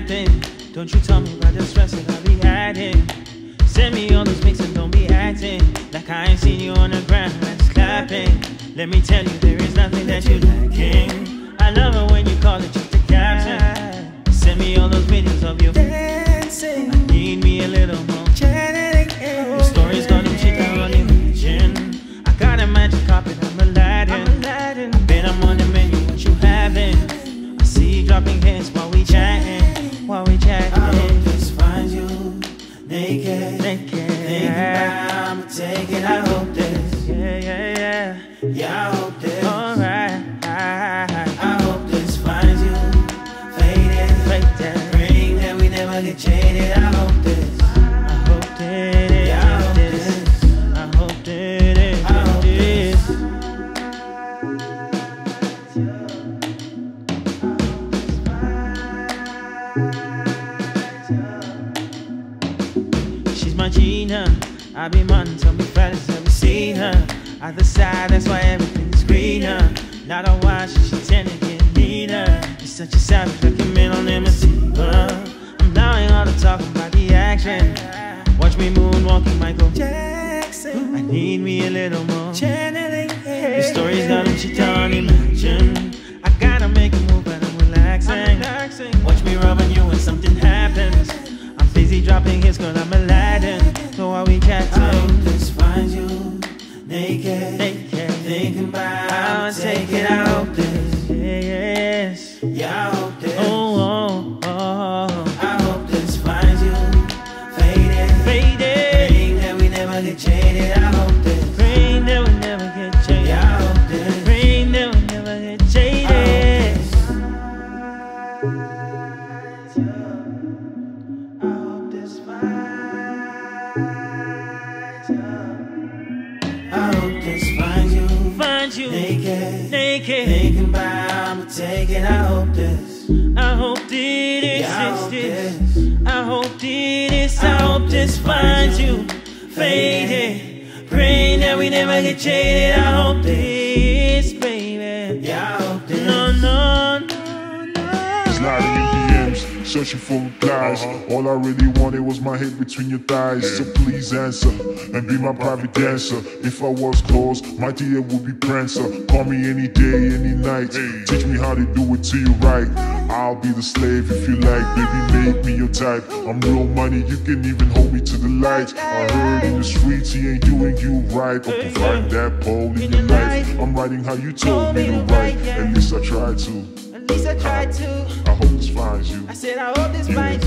napping. Don't you tell me about the stress that I be adding. Send me all those and don't be acting like I ain't seen you on the ground that's clapping. Let me tell you, there is nothing that you lacking. I love it when you call it just a caption. Send me all those videos of you dancing. I need me a little more. Channeling Your story's got them shit I imagine. I got a magic carpet, I'm Aladdin. I'm Aladdin. I bet I'm on the menu, what you having? I see you dropping hints naked. Naked. Thinking about I'ma take it. I hope this. Yeah, yeah, yeah. Yeah, I hope this. Alright. I hope this finds you faded. Faded. Praying that we never get jaded. I hope this. She's my Gina. I be man, tell me fellas, have you seen her? Other side, that's why everything's greener. Not a while, she should tend to get meaner. You're such a savage, like a man on imitator. I'm dying all the talk about the action. Watch me moonwalking, Michael. Jackson. I need me a little more. Channeling. The story's got them shit on imagine. I gotta make a move, but I'm relaxing. Watch me rubbing you when something happens. I'm busy dropping hits, cause I'm Aladdin. Naked. naked. Thinking about I'll I'ma take it. Hope this. Yes. Yeah, hope this Yeah, I hope this. this. I hope this. I hope this finds you faded. Praying that we never get jaded. I hope this, baby. Yeah, I hope this. No, no, searching for replies. All I really wanted was my head between your thighs. So please answer and be my private dancer. If I was close, my dear would be Prancer. Call me any day, any night. Teach me how to do it to you right. I'll be the slave if you like. Baby, make me your type. I'm real money, you can even hold me to the light. I heard in the streets he ain't doing you right. Or providing that pole in your life. I'm writing how you told me to write. At least I tried to. At least I tried to said, I hope this might